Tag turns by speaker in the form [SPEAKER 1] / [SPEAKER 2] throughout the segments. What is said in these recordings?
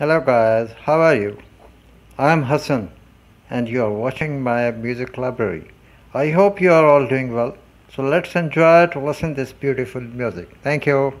[SPEAKER 1] Hello guys, how are you? I am Hassan and you are watching my music library. I hope you are all doing well. So let's enjoy to listen this beautiful music. Thank you.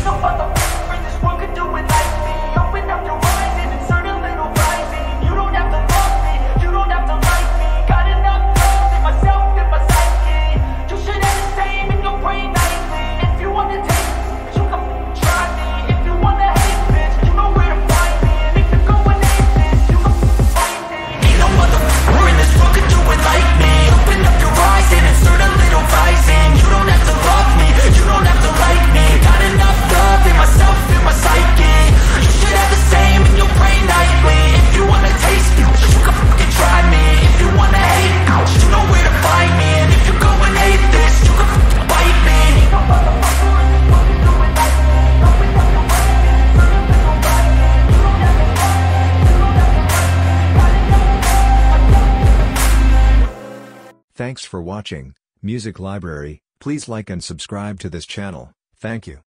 [SPEAKER 2] no
[SPEAKER 3] Thanks for watching, Music Library, please like and subscribe to this channel, thank you.